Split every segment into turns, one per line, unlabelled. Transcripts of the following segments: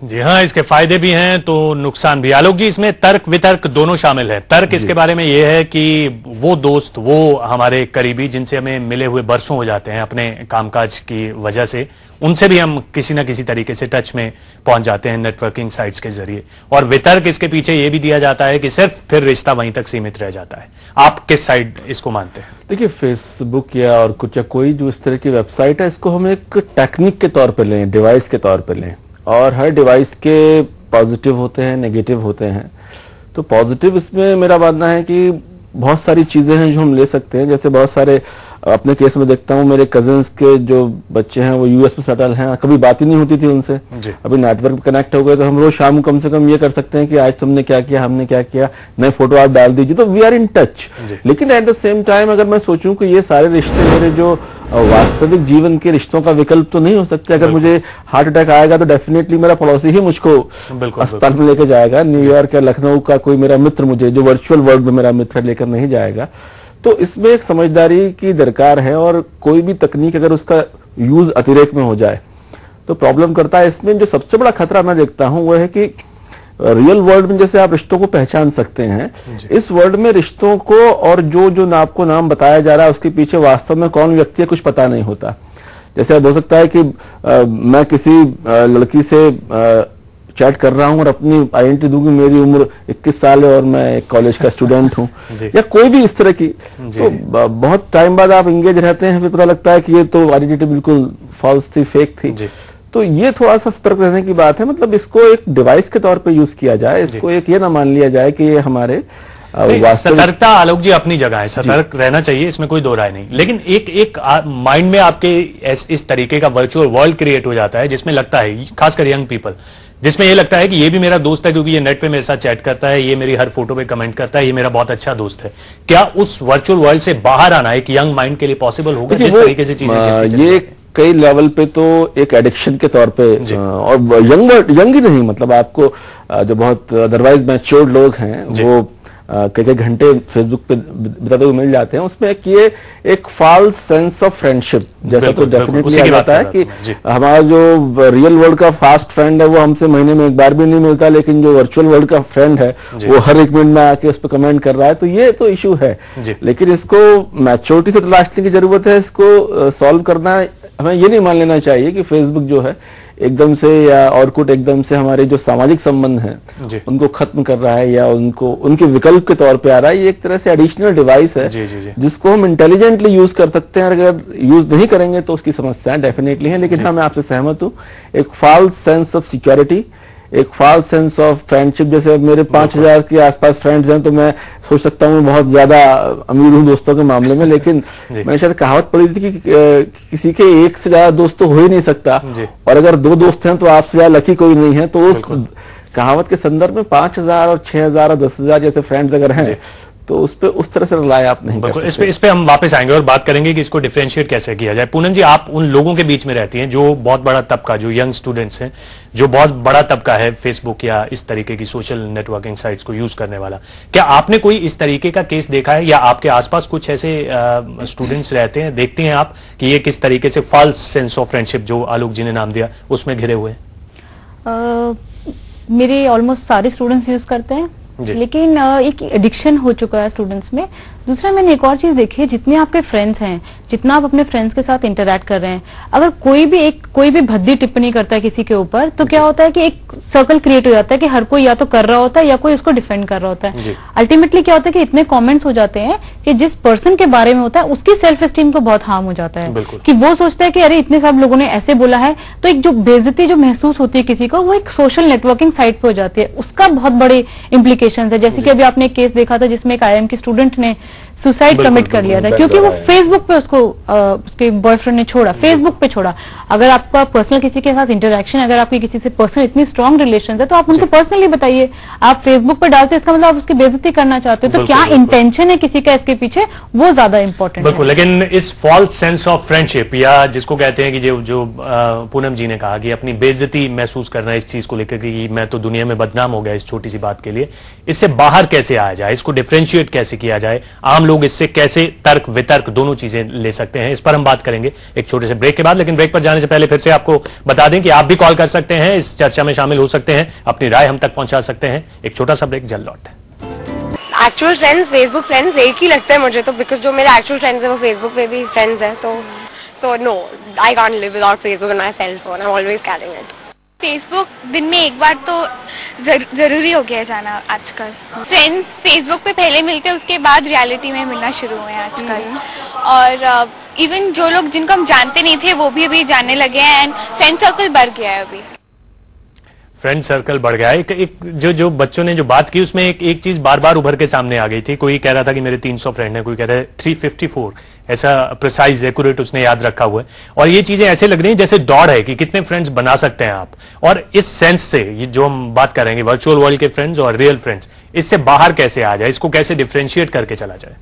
जी हाँ इसके फ़ायदे भी हैं तो नुकसान भी। आलोक जी इसमें तर्क वितर्क दोनों शामिल है। तर्क इसके बारे में यह है कि वो दोस्त वो हमारे करीबी जिनसे हमें मिले हुए बरसों हो जाते हैं अपने कामकाज की वजह से उनसे भी हम किसी ना किसी तरीके से टच में पहुँच जाते हैं नेटवर्किंग साइट्स के ज़रिए। और वितर्क इसके पीछे ये भी दिया जाता है कि सिर्फ़ फिर रिश्ता वहीं तक सीमित रह जाता है। आप किस साइड इसको मानते हैं?
देखिए फेसबुक या और कुछ या कोई जो इस तरह की वेबसाइट है इसको हम एक टेक्निक के तौर पर लें डिवाइस के तौर पर लें। और हर डिवाइस के पॉजिटिव होते हैं नेगेटिव होते हैं। तो पॉजिटिव इसमें मेरा मानना है कि बहुत सारी चीज़ें हैं जो हम ले सकते हैं। जैसे बहुत सारे अपने केस में देखता हूँ मेरे कजिन्स के जो बच्चे हैं वो यूएस में सेटल हैं। कभी बात ही नहीं होती थी उनसे। अभी नेटवर्क कनेक्ट हो गए तो हम रोज शाम कम से कम ये कर सकते हैं कि आज तुमने क्या किया हमने क्या किया। नए फ़ोटो आप डाल दीजिए तो वी आर इन टच लेकिन एट द सेम टाइम अगर मैं सोचूं कि ये सारे रिश्ते मेरे जो वास्तविक जीवन के रिश्तों का विकल्प तो नहीं हो सकते। अगर मुझे हार्ट अटैक आएगा तो डेफिनेटली मेरा पड़ोसी ही मुझको अस्पताल में लेके जाएगा। न्यूयॉर्क या लखनऊ का कोई मेरा मित्र मुझे जो वर्चुअल वर्ल्ड में मेरा मित्र लेकर नहीं जाएगा। तो इसमें एक समझदारी की दरकार है और कोई भी तकनीक अगर उसका यूज़ अतिरेक में हो जाए तो प्रॉब्लम करता है। इसमें जो सबसे बड़ा खतरा मैं देखता हूँ वह है कि रियल वर्ल्ड में जैसे आप रिश्तों को पहचान सकते हैं इस वर्ल्ड में रिश्तों को और जो जो ना आपको नाम बताया जा रहा है उसके पीछे वास्तव में कौन व्यक्ति है कुछ पता नहीं होता। जैसे अब हो सकता है कि आ, मैं किसी आ, लड़की से आ, चैट कर रहा हूँ और अपनी आइडेंटिटी दूँगी मेरी उम्र 21 साल है और मैं एक कॉलेज का स्टूडेंट हूँ। या कोई भी इस तरह की। तो बहुत टाइम बाद आप इंगेज रहते हैं फिर पता लगता है कि ये तो आइडेंटिटी बिल्कुल फॉल्स थी फेक थी। तो ये थोड़ा सा सतर्क रहने की बात है। मतलब इसको एक डिवाइस के तौर पे यूज़ किया जाए इसको एक ये ना मान लिया जाए कि ये हमारे
सतर्कता आलोक जी अपनी जगह है। सतर्क रहना चाहिए इसमें कोई दो राय नहीं। लेकिन एक एक माइंड में आपके इस तरीके का वर्चुअल वर्ल्ड क्रिएट हो जाता है जिसमें लगता है खासकर यंग पीपल जिसमें ये लगता है कि ये भी मेरा दोस्त है क्योंकि ये नेट पे मेरे साथ चैट करता है ये मेरी हर फ़ोटो पे कमेंट करता है ये मेरा बहुत अच्छा दोस्त है। क्या उस वर्चुअल वर्ल्ड से बाहर आना एक यंग माइंड के लिए पॉसिबल होगा जिस तरीके से चीज़ें
ये कई लेवल पे तो एक एडिक्शन के तौर पे और यंग यंग ही नहीं मतलब आपको जो बहुत अदरवाइज़ मैच्योर्ड लोग हैं वो कई कई घंटे फेसबुक पे बिताते हुए मिल जाते हैं। उसमें एक ये एक फॉल्स सेंस ऑफ़ फ्रेंडशिप जैसा तो डेफिनेटली आ जाता है कि हमारा जो रियल वर्ल्ड का फास्ट फ्रेंड है वो हमसे महीने में एक बार भी नहीं मिलता लेकिन जो वर्चुअल वर्ल्ड का फ्रेंड है वो हर एक मिनट में आके उस पर कमेंट कर रहा है। तो ये तो इश्यू है। लेकिन इसको मैच्योरिटी से तलाशने की ज़रूरत है इसको सॉल्व करना हमें ये नहीं मान लेना चाहिए कि फेसबुक जो है एकदम से या और कुट एकदम से हमारे जो सामाजिक संबंध हैं उनको खत्म कर रहा है या उनको उनके विकल्प के तौर पे आ रहा है ये एक तरह से एडिशनल डिवाइस है जी, जी, जी. जिसको हम इंटेलिजेंटली यूज़ कर सकते हैं। अगर यूज़ नहीं करेंगे तो उसकी समस्याएँ डेफिनेटली है लेकिन हाँ मैं आपसे सहमत हूँ। एक फॉल्स सेंस ऑफ़ सिक्योरिटी एक फॉल्स सेंस ऑफ़ फ्रेंडशिप जैसे मेरे पाँच हज़ार के आसपास फ्रेंड्स हैं तो मैं सोच सकता हूँ बहुत ज़्यादा अमीर हूँ दोस्तों के मामले में लेकिन मैंने शायद कहावत पड़ी थी कि किसी के एक से ज़्यादा दोस्त तो हो ही नहीं सकता। और अगर दो दोस्त हैं तो आपसे ज़्यादा लकी कोई नहीं है। तो उस कहावत के संदर्भ में पाँच हज़ार और छह हज़ार और दस हज़ार जैसे फ्रेंड्स अगर हैं तो उस पर उस तरह से रिलाय आप नहीं कर
इस पे इस पे हम वापस आएँगे और बात करेंगे कि इसको डिफ्रेंशिएट कैसे किया जाए। पूनम जी आप उन लोगों के बीच में रहती हैं जो बहुत बड़ा तबका जो यंग स्टूडेंट्स हैं जो बहुत बड़ा तबका है फेसबुक या इस तरीके की सोशल नेटवर्किंग साइट्स को यूज़ करने वाला। क्या आपने कोई इस तरीके का केस देखा है या आपके आसपास कुछ ऐसे स्टूडेंट्स रहते हैं देखते हैं आप कि ये किस तरीके से फॉल्स सेंस ऑफ़ फ्रेंडशिप जो आलोक जी ने नाम दिया उसमें घिरे हुए
मेरे ऑलमोस्ट सारे स्टूडेंट्स यूज़ करते हैं। लेकिन एक एडिक्शन हो चुका है स्टूडेंट्स में। दूसरा मैंने एक और चीज़ देखी है जितने आपके फ्रेंड्स हैं जितना आप अपने फ्रेंड्स के साथ इंटरेक्ट कर रहे हैं अगर कोई भी एक कोई भी भद्दी टिप्पणी करता है किसी के ऊपर तो क्या होता है कि एक सर्कल क्रिएट हो जाता है कि हर कोई या तो कर रहा होता है या कोई उसको डिफेंड कर रहा होता है। अल्टीमेटली क्या होता है कि इतने कॉमेंट्स हो जाते हैं कि जिस पर्सन के बारे में होता है उसकी सेल्फ स्टीम को बहुत हार्म हो जाता है। कि वो सोचता है कि अरे इतने सब लोगों ने ऐसे बोला है तो एक जो बेजती जो महसूस होती है किसी को वो एक सोशल नेटवर्किंग साइट पे हो जाती है। उसका बहुत बड़े इम्प्लीकेशन है। जैसे कि अभी आपने एक केस देखा था जिसमें एक आई की स्टूडेंट ने सुसाइड कमिट कर लिया था क्योंकि वो फेसबुक पे उसको आ, उसके बॉयफ्रेंड ने छोड़ा फेसबुक पे छोड़ा। अगर आपका पर्सनल किसी के साथ इंटरेक्शन अगर आपकी किसी से पर्सनल इतनी स्ट्रांग रिलेशन है तो आप उनको पर्सनली बताइए। आप फेसबुक पे डालते इसका मतलब आप उसकी बेजती करना चाहते हो तो क्या इंटेंशन है किसी का इसके पीछे? वो ज़्यादा इंपॉर्टेंट
बिल्कुल लेकिन इस फॉल्स सेंस ऑफ़ फ्रेंडशिप या जिसको कहते हैं कि जो जो पूनम जी ने कहा कि अपनी बेजती महसूस करना इस चीज़ को लेकर कि मैं तो दुनिया में बदनाम हो गया इस छोटी सी बात के लिए इससे बाहर कैसे आया जाए? इसको डिफ्रेंशिएट कैसे किया जाए? आम लोग इससे कैसे तर्क वितर्क दोनों चीज़ें ले सकते हैं, इस पर हम बात करेंगे एक छोटे से ब्रेक के बाद, लेकिन ब्रेक पर जाने से पहले फिर से आपको बता दें कि आप भी कॉल कर सकते हैं, इस चर्चा में शामिल हो सकते हैं, अपनी राय हम तक पहुँचा सकते हैं। एक छोटा सा ब्रेक जल्द लौटते
एक्चुअल फ्रेंड्स फेसबुक फ्रेंड्स एक ही लगता है मुझे तो बिकॉज़ जो मेरे एक्चुअल फ्रेंड्स है वो फेसबुक पे भी फ्रेंड्स है तो no I can't live without Facebook my cell phone I always carrying it
Facebook दिन में एक बार तो जर, ज़रूरी हो गया जाना आजकल। फ्रेंड्स फेसबुक पे पहले मिलते उसके बाद रियलिटी में मिलना शुरू हुए हैं आजकल। और इवन जो लोग जिनको हम जानते नहीं थे वो भी अभी जानने लगे हैं एंड फ्रेंड सर्कल बढ़ गया है अभी।
फ्रेंड सर्कल बढ़ गया एक, एक जो जो बच्चों ने जो बात की उसमें एक एक चीज़ बार बार उभर के सामने आ गई थी। कोई कह रहा था कि मेरे 300 फ्रेंड हैं कोई कह रहा है 354 ऐसा प्रिसाइज एक्यूरेट उसने याद रखा हुआ है। और ये चीज़ें ऐसे लग रही हैं जैसे दौड़ है कि कितने फ्रेंड्स बना सकते हैं आप। और इस सेंस से ये जो हम बात करेंगे वर्चुअल वर्ल्ड के फ्रेंड्स और रियल फ्रेंड्स इससे बाहर कैसे आ जाए? इसको कैसे डिफ्रेंशिएट करके चला जाए?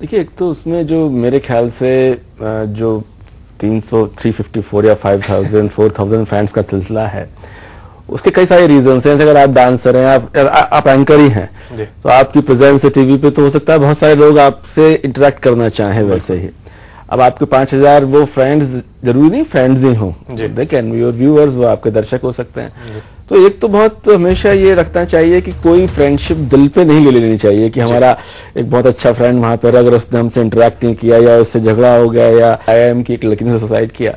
देखिए एक तो उसमें जो मेरे ख्याल से जो 300, 354 या 5000, 4000 फैंस का सिलसिला है उसके कई सारे रीजन हैं। अगर आप डांसर हैं आप आप एंकर ही हैं तो आपकी प्रेजेंस है टीवी पे तो हो सकता है बहुत सारे लोग आपसे इंटरेक्ट करना चाहें वैसे ही। अब आपके पाँच हज़ार वो फ्रेंड्स ज़रूरी नहीं फ्रेंड्स ही हो। They can be your viewers वो आपके दर्शक हो सकते हैं। तो एक तो बहुत हमेशा ये रखना चाहिए कि कोई फ्रेंडशिप दिल पे नहीं ले लेनी चाहिए कि हमारा एक बहुत अच्छा फ्रेंड वहाँ पर अगर उसने हमसे इंटरेक्ट नहीं किया या उससे झगड़ा हो गया या आईआईएम की एक लड़की ने सुसाइड किया।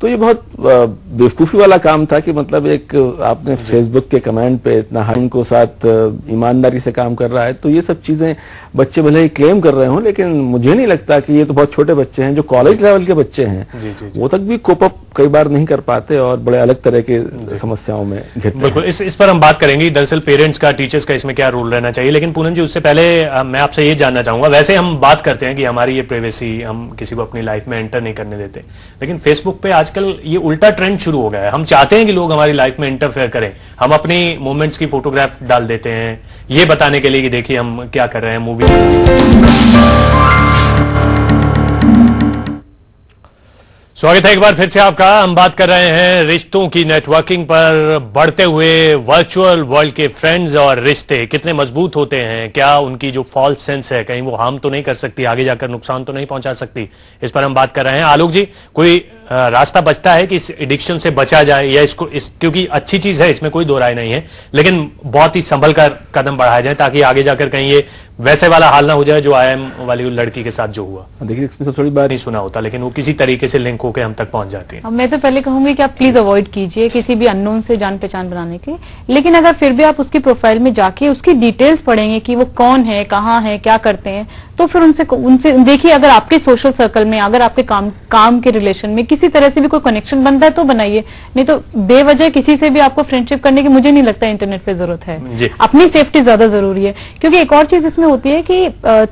तो ये बहुत बेवकूफ़ी वाला काम था कि मतलब एक आपने फेसबुक के कमेंट पे इतना हाइम को साथ ईमानदारी से काम कर रहा है तो ये सब चीज़ें बच्चे भले ही क्लेम कर रहे हो लेकिन मुझे नहीं लगता कि ये तो बहुत छोटे बच्चे हैं जो कॉलेज लेवल के बच्चे हैं जी, जी, जी. वो तक भी कोप अप कई बार नहीं कर पाते और बड़े अलग तरह के समस्याओं में घिरते
बिल्कुल इस, इस पर हम बात करेंगे दरअसल पेरेंट्स का टीचर्स का इसमें क्या रोल रहना चाहिए लेकिन पूनम जी उससे पहले मैं आपसे ये जानना चाहूँगा वैसे हम बात करते हैं कि हमारी ये प्राइवेसी हम किसी को अपनी लाइफ में एंटर नहीं करने देते लेकिन फेसबुक पे आजकल ये उल्टा ट्रेंड शुरू हो गया है। हम चाहते हैं कि लोग हमारी लाइफ में इंटरफेयर करें। हम अपनी मोमेंट्स की फोटोग्राफ डाल देते हैं। ये बताने के लिए कि देखिए हम क्या कर रहे हैं मूवी स्वागत है एक बार फिर से आपका। हम बात कर रहे हैं रिश्तों की नेटवर्किंग पर। बढ़ते हुए वर्चुअल वर्ल्ड के फ्रेंड्स और रिश्ते कितने मज़बूत होते हैं? क्या उनकी जो फॉल्स सेंस है, कहीं वो हार्म तो नहीं कर सकती, आगे जाकर नुकसान तो नहीं पहुँचा सकती? इस पर हम बात कर रहे हैं। आलोक जी, कोई रास्ता बचता है कि इस एडिक्शन से बचा जाए या इसको इस क्योंकि अच्छी चीज़ है इसमें कोई दो राय नहीं है लेकिन बहुत ही संभल कर कदम बढ़ाया जाए ताकि आगे जाकर कहीं ये वैसे वाला हाल ना हो जाए जो आईएम वाली लड़की के साथ जो हुआ।
देखिए इसमें तो थोड़ी बात
नहीं सुना होता लेकिन वो किसी तरीके से लिंक होकर हम तक पहुँच जाती है।
मैं तो पहले कहूँगी कि आप प्लीज़ अवॉइड कीजिए किसी भी अननोन से जान पहचान बनाने की लेकिन अगर फिर भी आप उसकी प्रोफ़ाइल में जाके उसकी डिटेल्स पढ़ेंगे कि वो कौन है कहाँ है क्या करते हैं तो फिर उनसे उनसे देखिए अगर आपके सोशल सर्कल में अगर आपके काम काम के रिलेशन में किसी तरह से भी कोई कनेक्शन बनता है तो बनाइए। नहीं तो बेवजह किसी से भी आपको फ्रेंडशिप करने की मुझे नहीं लगता इंटरनेट पे ज़रूरत है। अपनी सेफ्टी ज़्यादा ज़रूरी है। क्योंकि एक और चीज़ इसमें होती है कि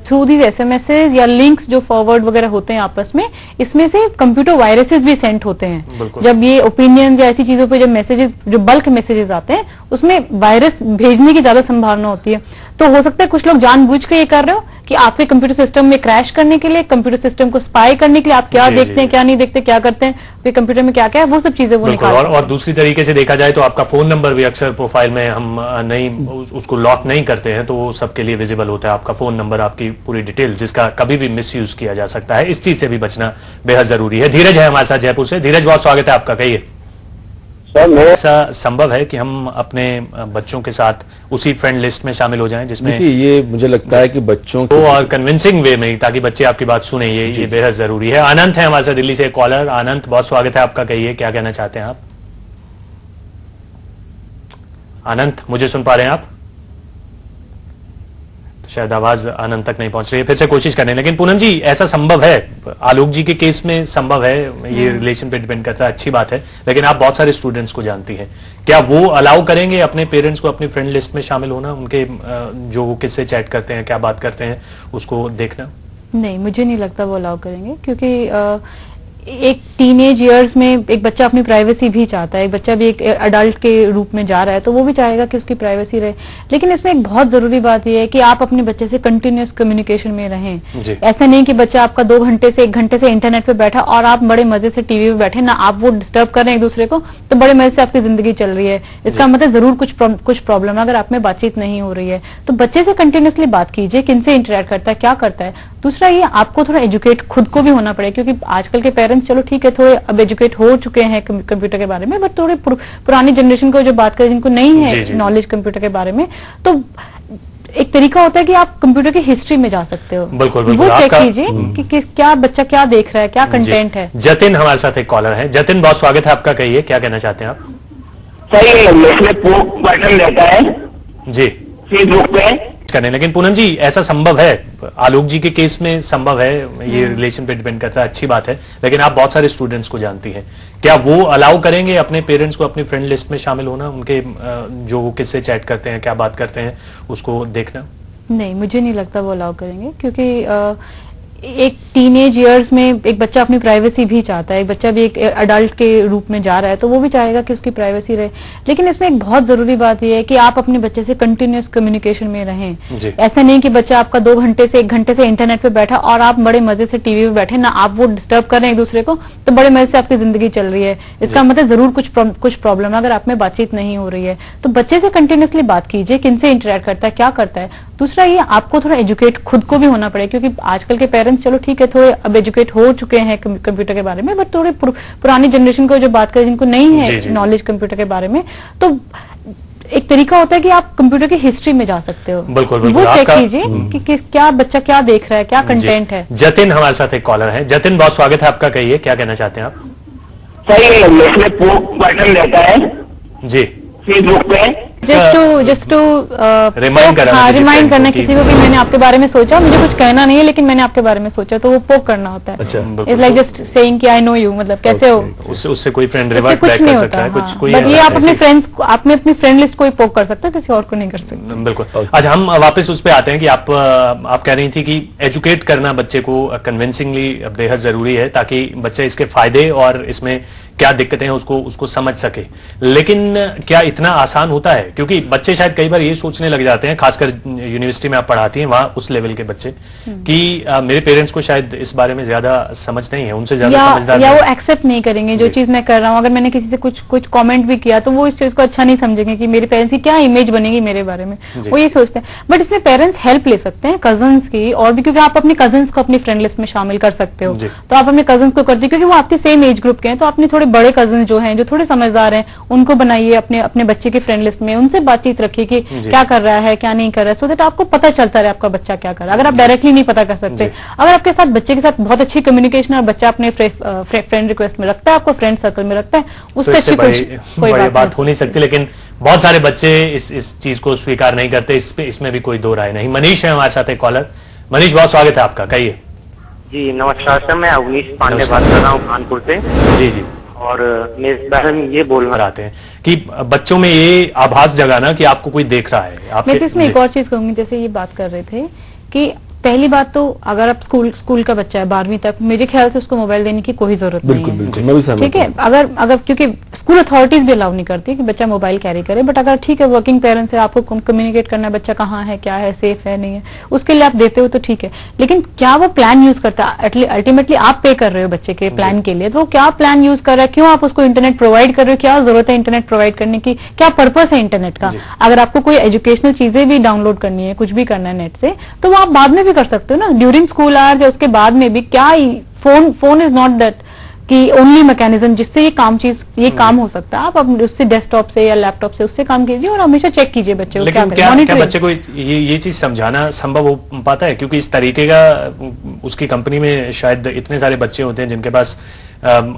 थ्रू दीज एसएमएस या लिंक्स जो फॉरवर्ड वगैरह होते हैं आपस में इसमें से कंप्यूटर वायरसेस भी सेंट होते हैं। जब ये ओपिनियन या ऐसी चीज़ों पर जब मैसेजेस जो बल्क मैसेजेस आते हैं उसमें वायरस भेजने की ज़्यादा संभावना होती है। तो हो सकता है कुछ लोग जानबूझ के ये कर रहे हो कि आपके कंप्यूटर सिस्टम में क्रैश करने के लिए कंप्यूटर सिस्टम को स्पाई करने के लिए आप क्या जी, देखते जी, हैं क्या नहीं देखते क्या करते हैं फिर कंप्यूटर में क्या क्या है वो सब चीज़ें वो निकाल
और, और दूसरी तरीके से देखा जाए तो आपका फ़ोन नंबर भी अक्सर प्रोफ़ाइल में हम नहीं उसको लॉक नहीं करते हैं तो वो सबके लिए विजिबल होता है। आपका फ़ोन नंबर आपकी पूरी डिटेल जिसका कभी भी मिस किया जा सकता है इस चीज़ से भी बचना बेहद ज़रूरी है। धीरज है हमारे साथ जयपुर से। धीरज बहुत स्वागत है आपका कहिए। ऐसा संभव है कि हम अपने बच्चों के साथ उसी फ्रेंड लिस्ट में शामिल हो जाएँ जिसमें
ये मुझे लगता है कि बच्चों
को और कन्विंसिंग वे में ताकि बच्चे आपकी बात सुने ये ये बेहद ज़रूरी है। अनंत है हमारे साथ दिल्ली से कॉलर अनंत बहुत स्वागत है आपका कहिए क्या कहना चाहते हैं आप? अनंत मुझे सुन पा रहे हैं आप? शायद आवाज़ आनंद तक नहीं पहुँच रही है। फिर से कोशिश करें लेकिन पूनम जी ऐसा संभव है? आलोक जी के केस में संभव है? ये रिलेशन हम्म। पे डिपेंड करता है अच्छी बात है लेकिन आप बहुत सारे स्टूडेंट्स को जानती हैं। क्या वो अलाउ करेंगे अपने पेरेंट्स को अपनी फ्रेंड लिस्ट में शामिल होना? उनके जो वो किससे चैट करते हैं क्या बात करते हैं उसको देखना?
नहीं मुझे नहीं लगता वो अलाउ करेंगे क्योंकि एक टीनेज इयर्स में एक बच्चा अपनी प्राइवेसी भी चाहता है एक बच्चा भी एक अडल्ट के रूप में जा रहा है तो वो भी चाहेगा कि उसकी प्राइवेसी रहे। लेकिन इसमें एक बहुत ज़रूरी बात यह है कि आप अपने बच्चे से कंटिन्यूस कम्युनिकेशन में रहें। ऐसा नहीं कि बच्चा आपका दो घंटे से एक घंटे से इंटरनेट पे बैठा और आप बड़े मज़े से टीवी पे बैठे ना आप वो डिस्टर्ब कर रहे हैं एक दूसरे को तो बड़े मज़े से आपकी ज़िंदगी चल रही है। इसका मतलब ज़रूर कुछ कुछ प्रॉब्लम है अगर आप में बातचीत नहीं हो रही है। तो बच्चे से कंटिन्यूसली बात कीजिए किनसे इंटरेक्ट करता है क्या करता है। दूसरा ये आपको थोड़ा एजुकेट खुद को भी होना पड़ेगा क्योंकि आजकल के पेरेंट्स चलो ठीक है थोड़े अब एजुकेट हो चुके हैं कंप्यूटर के बारे में बट थोड़े पुरानी जनरेशन को जो बात करें जिनको नहीं है नॉलेज कंप्यूटर के बारे में तो एक तरीका होता है कि आप कंप्यूटर की हिस्ट्री में जा सकते हो।
बिल्कुल बिल्कुल।
वो चेक कीजिए हम्म। कि, कि क्या बच्चा क्या देख रहा है क्या कंटेंट है।
जतिन हमारे साथ एक कॉलर है। जतिन बहुत स्वागत है आपका कहिए क्या कहना चाहते हैं आप?
सही है बटन रहता है।
जी।
फेसबुक पे
करें। लेकिन पूनम जी ऐसा संभव है? आलोक जी के केस में संभव है? ये रिलेशन हम्म। पे डिपेंड करता है अच्छी बात है। लेकिन आप बहुत सारे स्टूडेंट्स को जानती हैं। क्या वो अलाउ करेंगे अपने पेरेंट्स को अपनी फ्रेंड लिस्ट में शामिल होना? उनके जो वो किससे चैट करते हैं क्या बात करते हैं उसको देखना?
नहीं मुझे नहीं लगता वो अलाउ करेंगे क्योंकि एक टीनेज ईयर्स में एक बच्चा अपनी प्राइवेसी भी चाहता है एक बच्चा भी एक अडल्ट के रूप में जा रहा है तो वो भी चाहेगा कि उसकी प्राइवेसी रहे। लेकिन इसमें एक बहुत ज़रूरी बात यह है कि आप अपने बच्चे से कंटिन्यूस कम्युनिकेशन में रहें। ऐसा नहीं कि बच्चा आपका दो घंटे से एक घंटे से इंटरनेट पे बैठा और आप बड़े मज़े से टीवी पे बैठे ना आप वो डिस्टर्ब कर रहे हैं एक दूसरे को तो बड़े मज़े से आपकी ज़िंदगी चल रही है। इसका मतलब ज़रूर कुछ कुछ प्रॉब्लम है अगर आप में बातचीत नहीं हो रही है। तो बच्चे से कंटिन्यूसली बात कीजिए किनसे इंटरेक्ट करता है क्या करता है। दूसरा ये आपको थोड़ा एजुकेट खुद को भी होना पड़ेगा क्योंकि आजकल के पेरेंट्स चलो ठीक है थोड़े अब एजुकेट हो चुके हैं कंप्यूटर के बारे में बट थोड़े पुरानी जनरेशन को जो बात करें जिनको नहीं है नॉलेज कंप्यूटर के बारे में तो एक तरीका होता है कि आप कंप्यूटर की हिस्ट्री में जा सकते हो।
बिल्कुल बिल्कुल।
वो चेक कीजिए हम्म। कि, कि क्या बच्चा क्या देख रहा है क्या कंटेंट है।
जतिन हमारे साथ एक कॉलर है। जतिन बहुत स्वागत है आपका कहिए क्या कहना चाहते हैं आप?
सही बटन रहता है।
जी।
फेसबुक पे
just to just to
remind करना
हाँ रिमाइंड करना किसी को कि मैंने आपके बारे में सोचा मुझे कुछ कहना नहीं है लेकिन मैंने आपके बारे में सोचा तो वो पोक करना होता है। इट्स लाइक जस्ट सेइंग कि आई नो यू मतलब कैसे हो?
उससे उससे कोई फ्रेंड रिवर्ट बैक कर सकता है कुछ हाँ। कोई
ये आप अपने फ्रेंड्स आपने अपनी फ्रेंड लिस्ट कोई पोक कर सकते किसी और को नहीं कर सकते।
बिल्कुल। अच्छा हम वापस उस पर आते हैं कि आप आप कह रही थी कि एजुकेट करना बच्चे को कन्विंसिंगली बेहद ज़रूरी है ताकि बच्चे इसके फ़ायदे और इसमें क्या दिक्कतें हैं उसको उसको समझ सके। लेकिन क्या इतना आसान होता है? क्योंकि बच्चे शायद कई बार ये सोचने लग जाते हैं खासकर यूनिवर्सिटी में आप पढ़ाती हैं वहाँ उस लेवल के बच्चे हम्म। कि आ, मेरे पेरेंट्स को शायद इस बारे में ज़्यादा समझ नहीं है उनसे ज़्यादा समझदार
या वो एक्सेप्ट नहीं करेंगे जो चीज़ मैं कर रहा हूँ अगर मैंने किसी से कुछ कुछ कॉमेंट भी किया तो वो इस चीज़ को अच्छा नहीं समझेंगे कि मेरे पेरेंट्स की क्या इमेज बनेगी मेरे बारे में। वो ये सोचते हैं। बट इसमें पेरेंट्स हेल्प ले सकते हैं कज़न की और भी क्योंकि आप अपने कज़न को अपनी फ्रेंड लिस्ट में शामिल कर सकते हो। तो आप अपने कज़न को कर दीजिए क्योंकि वो आपके सेम एज ग्रुप के हैं तो आपने थोड़े बड़े कज़न जो हैं जो थोड़े समझदार हैं उनको बनाइए अपने अपने बच्चे की फ्रेंड लिस्ट में उनसे बातचीत रखिए कि क्या कर रहा है क्या नहीं कर रहा है सो देट आपको पता चलता रहे आपका बच्चा क्या कर रहा है। अगर आप डायरेक्टली नहीं पता कर सकते अगर आपके साथ बच्चे के साथ बहुत अच्छी कम्युनिकेशन और बच्चा अपने फ्रेंड रिक्वेस्ट में रखता है आपको फ्रेंड सर्कल में रखता है उससे तो अच्छी
कोई बात हो नहीं सकती लेकिन बहुत सारे बच्चे इस इस चीज़ को स्वीकार नहीं करते इस पे इसमें भी कोई दो राय नहीं। मनीष है हमारे साथ एक कॉलर मनीष बहुत स्वागत है आपका कहिए।
जी नमस्कार सर मैं अवनीश पांडे बात कर रहा हूँ कानपुर से।
जी जी।
और में ये बोलना
चाहते हैं कि बच्चों में ये आभास जगाना कि आपको कोई देख रहा है
मैं तो इसमें एक और चीज़ कहूँगी जैसे ये बात कर रहे थे कि पहली बात तो अगर आप स्कूल स्कूल का बच्चा है बारहवीं तक मेरे ख्याल से उसको मोबाइल देने की कोई ज़रूरत नहीं है। ठीक है? अगर अगर क्योंकि स्कूल अथॉरिटीज भी अलाउ नहीं करती कि बच्चा मोबाइल कैरी करे बट अगर ठीक है वर्किंग पेरेंट्स है आपको कम्युनिकेट करना है बच्चा कहाँ है क्या है सेफ़ है नहीं है उसके लिए आप देते हो तो ठीक है। लेकिन क्या वो प्लान यूज़ करता है? अल्टीमेटली आप पे कर रहे हो बच्चे के प्लान के लिए तो क्या प्लान यूज़ कर रहा है? क्यों आप उसको इंटरनेट प्रोवाइड कर रहे हो? क्या ज़रूरत है इंटरनेट प्रोवाइड करने की? क्या पर्पज है इंटरनेट का? अगर आपको कोई एजुकेशनल चीज़ें भी डाउनलोड करनी है कुछ भी करना है नेट से तो वो आप बाद में भी कर सकते हो ना? ड्यूरिंग स्कूल आवर्स या उसके बाद में भी क्या phone phone is not that कि ओनली मैकेनिज्म जिससे ये काम चीज़ ये hmm. काम हो सकता है। आप उससे डेस्कटॉप से या लैपटॉप से उससे काम कीजिए और हमेशा चेक कीजिए बच्चे
को क्या, क्या, क्या बच्चे को ये ये चीज़ समझाना संभव हो पाता है? क्योंकि इस तरीके का उसकी कंपनी में शायद इतने सारे बच्चे होते हैं जिनके पास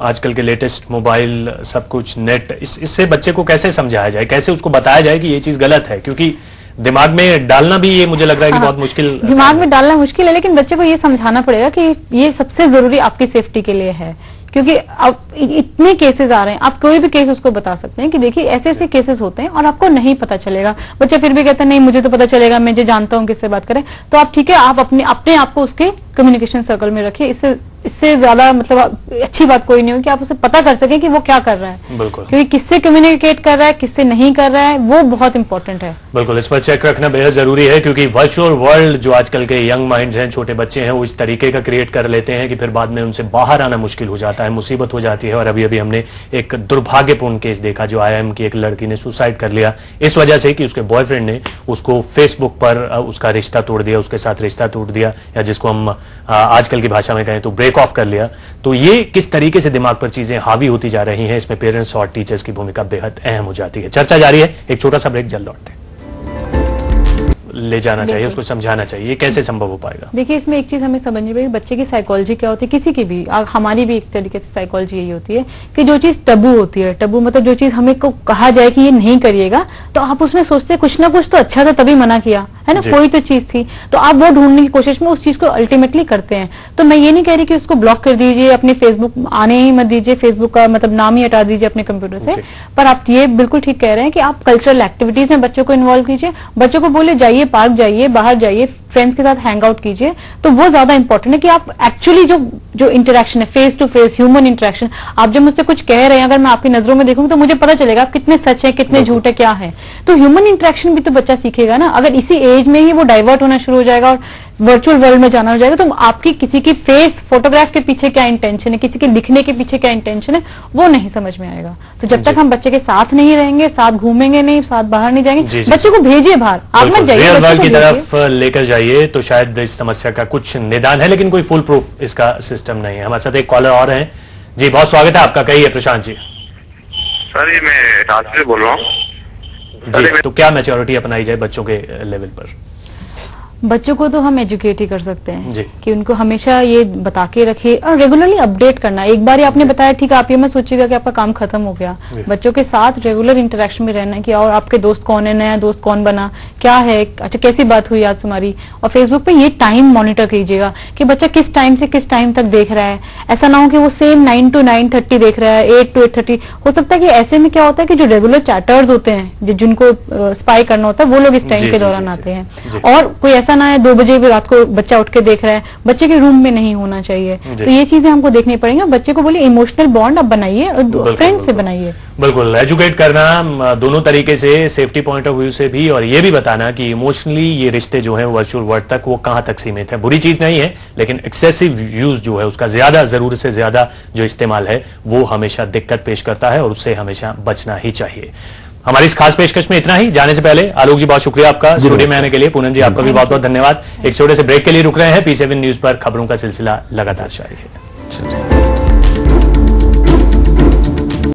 आजकल के लेटेस्ट मोबाइल सब कुछ नेट इस, इससे बच्चे को कैसे समझाया जाए? कैसे उसको बताया जाए कि ये चीज़ गलत है? क्योंकि दिमाग में डालना भी ये मुझे लग रहा है कि हाँ, बहुत मुश्किल
दिमाग में डालना मुश्किल है लेकिन बच्चे को ये समझाना पड़ेगा कि ये सबसे ज़रूरी आपकी सेफ्टी के लिए है। क्योंकि अब इतने केसेस आ रहे हैं आप कोई भी केस उसको बता सकते हैं कि देखिए ऐसे ऐसे केसेस होते हैं और आपको नहीं पता चलेगा। बच्चे फिर भी कहते हैं नहीं मुझे तो पता चलेगा मैं जो जानता हूँ किससे बात करें। तो आप ठीक है आप अपने अपने आप को उसके कम्युनिकेशन सर्कल में रखिए इससे इससे ज़्यादा मतलब अच्छी बात कोई नहीं हो कि आप उसे पता कर सकें कि वो क्या कर रहा है।
बिल्कुल।
क्योंकि किससे कम्युनिकेट कर रहा है किससे नहीं कर रहा है वो बहुत इंपॉर्टेंट है।
बिल्कुल इस पर चेक रखना बेहद ज़रूरी है क्योंकि वर्चुअल वर्ल्ड जो आजकल के यंग माइंड्स हैं छोटे बच्चे हैं वो इस तरीके का क्रिएट कर लेते हैं कि फिर बाद में उनसे बाहर आना मुश्किल हो जाता है मुसीबत हो जाती है और अभी अभी हमने एक दुर्भाग्यपूर्ण केस देखा जो आईएम की एक लड़की ने सुसाइड कर लिया। इस वजह से कि उसके बॉयफ्रेंड ने उसको फेसबुक पर उसका रिश्ता तोड़ दिया उसके साथ रिश्ता टूट दिया या जिसको हम आजकल की भाषा में कहें तो ब्रेक ऑफ़ कर लिया तो ये किस तरीके से दिमाग पर चीज़ें हावी होती जा रही हैं इसमें पेरेंट्स और टीचर्स की भूमिका बेहद अहम हो जाती है। चर्चा जारी है एक छोटा सा ब्रेक जल्द लौटते हैं। ले जाना चाहिए उसको समझाना चाहिए ये कैसे संभव हो पाएगा?
देखिए इसमें एक चीज़ हमें समझनी पड़ेगी बच्चे की साइकोलॉजी क्या होती है किसी की भी आ- हमारी भी एक तरीके से साइकोलॉजी यही होती है कि जो चीज़ टबू होती है टबू मतलब जो चीज़ हमें को कहा जाए कि ये नहीं करिएगा तो आप उसमें सोचते कुछ ना कुछ तो अच्छा था तभी मना किया। है ना? कोई तो चीज़ थी। तो आप वो ढूँढने की कोशिश में उस चीज़ को अल्टीमेटली करते हैं। तो मैं ये नहीं कह रही कि उसको ब्लॉक कर दीजिए अपने फेसबुक आने ही मत दीजिए फेसबुक का मतलब नाम ही हटा दीजिए अपने कंप्यूटर से। पर आप ये बिल्कुल ठीक कह रहे हैं कि आप कल्चरल एक्टिविटीज़ में बच्चों को इन्वॉल्व कीजिए। बच्चों को बोले जाइए पार्क जाइए बाहर जाइए फ्रेंड्स के साथ हैंग आउट कीजिए तो वो ज़्यादा इंपॉर्टेंट है कि आप एक्चुअली जो जो इंटरेक्शन है face to face human interaction आप जब मुझसे कुछ कह रहे हैं अगर मैं आपकी नज़रों में देखूँगी तो मुझे पता चलेगा आप कितने सच है कितने झूठ है क्या है। तो ह्यूमन इंटरेक्शन भी तो बच्चा सीखेगा ना अगर इसी एज में ही वो डाइवर्ट होना शुरू हो जाएगा और वर्चुअल वर्ल्ड में जाना हो जाएगा तो आपकी किसी की फेस फोटोग्राफ के पीछे क्या इंटेंशन है किसी के लिखने के पीछे क्या इंटेंशन है वो नहीं समझ में आएगा। तो जब तक हम बच्चे के साथ नहीं रहेंगे साथ घूमेंगे नहीं साथ बाहर नहीं जाएँगे बच्चे को भेजिए बाहर। आप मत जाइए
वर्ल्ड
की
तरफ़ लेकर जाइए तो शायद इस समस्या का कुछ निदान है लेकिन कोई फुल प्रूफ इसका सिस्टम नहीं है। हमारे साथ एक कॉलर और है। जी बहुत स्वागत है आपका। कहिए प्रशांत जी।
सर ये मैं से बोल रहा हूँ।
जी तो क्या मैच्योरिटी अपनाई जाए बच्चों के लेवल पर?
बच्चों को तो हम एजुकेट ही कर सकते हैं कि उनको हमेशा ये बता के रखिए और रेगुलरली अपडेट करना। एक बार ही आपने बताया ठीक है आप ये मत सोचिएगा कि आपका काम खत्म हो गया। बच्चों के साथ रेगुलर इंटरेक्शन में रहना कि और आपके दोस्त कौन है नया दोस्त कौन बना क्या है अच्छा कैसी बात हुई आज तुम्हारी? और फेसबुक पे ये टाइम मॉनिटर कीजिएगा कि बच्चा किस टाइम से किस टाइम तक देख रहा है। ऐसा ना हो कि वो same nine to nine thirty देख रहा है एट टू एट थर्टी हो सकता है कि ऐसे में क्या होता है कि जो रेगुलर चैटर्स होते हैं जो जिनको स्पाई करना होता है वो लोग इस टाइम के दौरान आते हैं। और कोई ऐसा ना है दो बजे भी रात को बच्चा उठ के देख रहा है। बच्चे के रूम में नहीं होना चाहिए। तो ये चीज़ें हमको देखनी पड़ेंगी। बच्चे को बोलिए इमोशनल बॉन्ड आप बनाइए और फ्रेंड से बनाइए।
बिल्कुल एजुकेट करना दोनों तरीके से सेफ्टी पॉइंट ऑफ़ व्यू से भी और ये भी बताना कि इमोशनली ये रिश्ते जो है वर्चुअल वर्ल्ड तक वो कहाँ तक सीमित है। बुरी चीज़ नहीं है लेकिन एक्सेसिव यूज़ जो है उसका ज़्यादा ज़रूर से ज़्यादा जो इस्तेमाल है वो हमेशा दिक्कत पेश करता है और उससे हमेशा बचना ही चाहिए। हमारी इस खास पेशकश में इतना ही। जाने से पहले आलोक जी बहुत शुक्रिया आपका। स्टूडियो में आने के लिए पूनम जी आपका भी बहुत बहुत धन्यवाद। एक छोटे से ब्रेक के लिए रुक रहे हैं। पी सेवन न्यूज़ पर खबरों का सिलसिला लगातार जारी है।